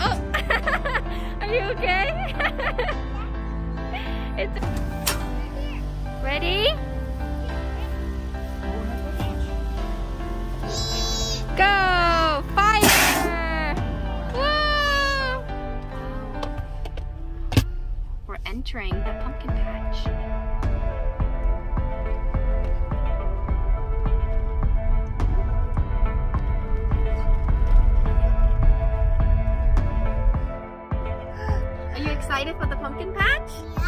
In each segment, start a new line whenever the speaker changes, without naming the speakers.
Oh, are you okay? it's ready. Go! Fire! We're entering the pumpkin patch. Excited for the pumpkin patch?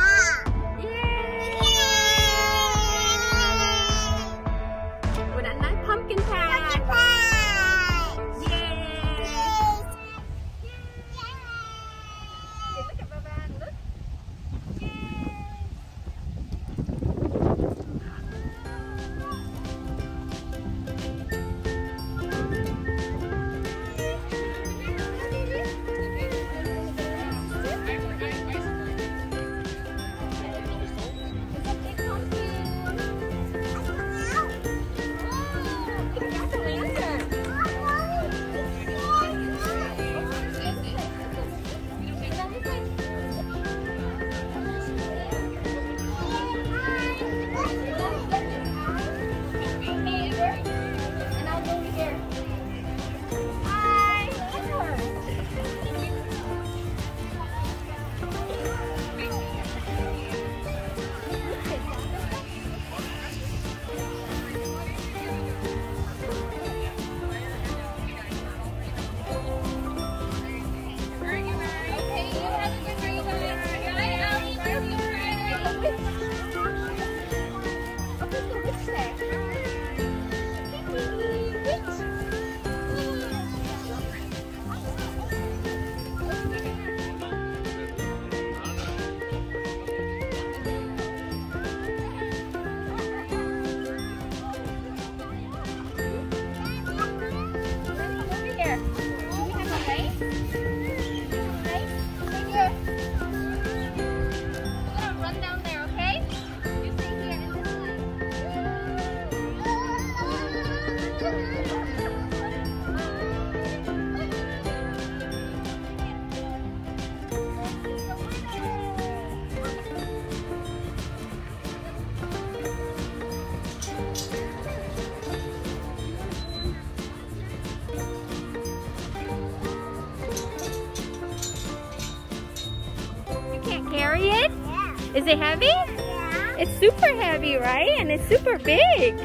Is it heavy? Yeah. It's super heavy, right? And it's super big.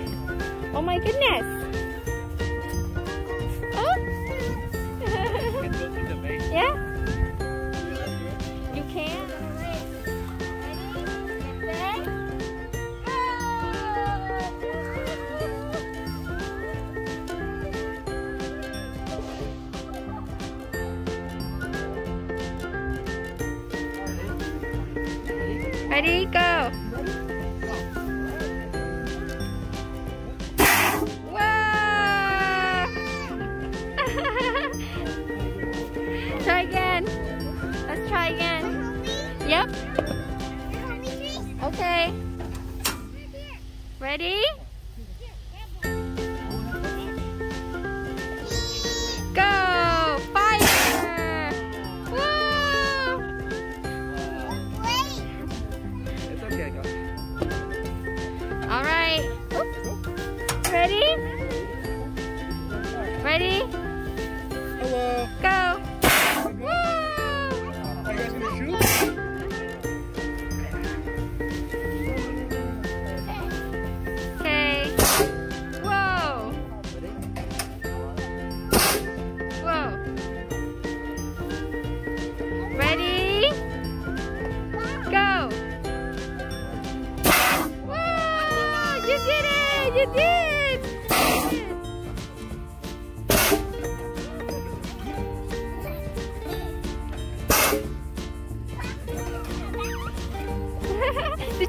Oh my goodness. Ready, go. Whoa! try again. Let's try again. Yep. Okay. Ready? Ready? Ready?
Hello.
Go!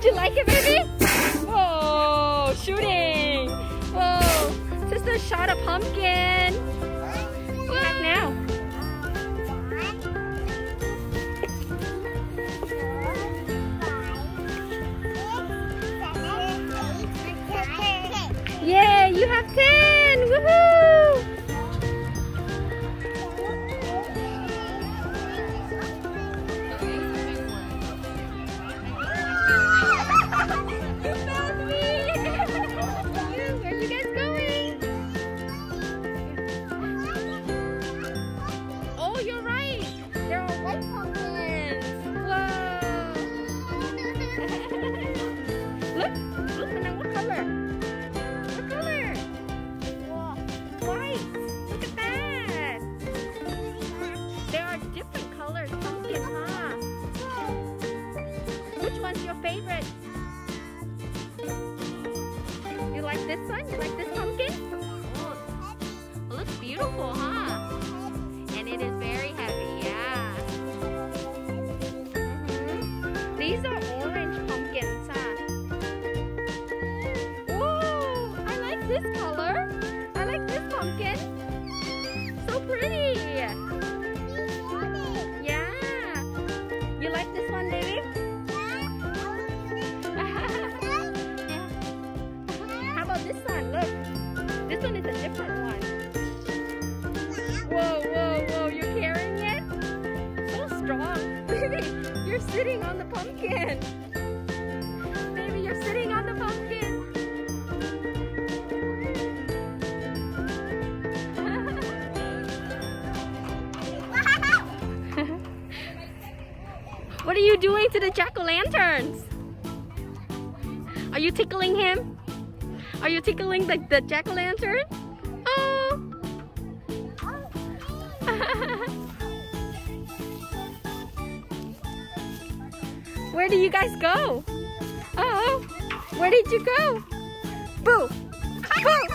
Did you like it, baby? Whoa! Shooting! Whoa! Sister shot a pumpkin! What now? Yay! You have 10! Woohoo! Your favorite? You like this one? You like this pumpkin? Oh, it looks beautiful, Baby, you're sitting on the pumpkin. Baby, you're sitting on the pumpkin. what are you doing to the jack-o'-lanterns? Are you tickling him? Are you tickling the, the jack-o'-lantern? Oh! Where do you guys go? Oh, where did you go? Boo! Boo!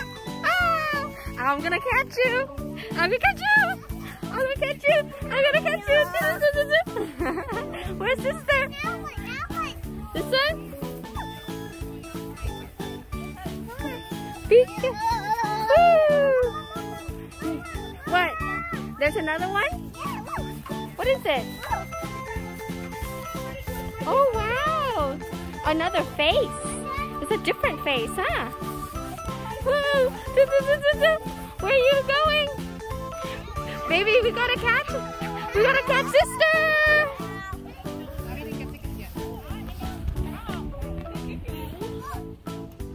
Oh, I'm gonna catch you! I'm gonna catch you! I'm gonna catch you! I'm gonna catch you! Where's sister? This one? Peek! Woo! What? There's another one? What is it? Oh wow! Another face. It's a different face, huh? Woo! Where are you going? Baby, we gotta catch. We gotta catch sister.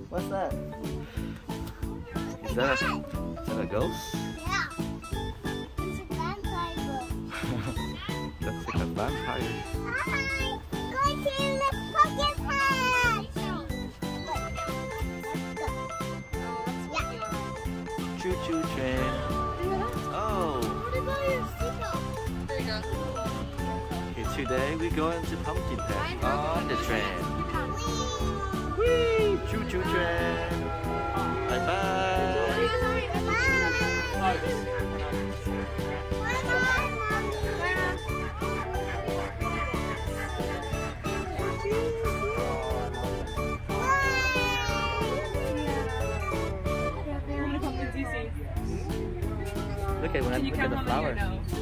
What's that? Is that a, is that a ghost? Looks like a vampire. Choo choo train. Oh, okay, today we're going to Pumpkin Patch on the Look at when I look at the flowers.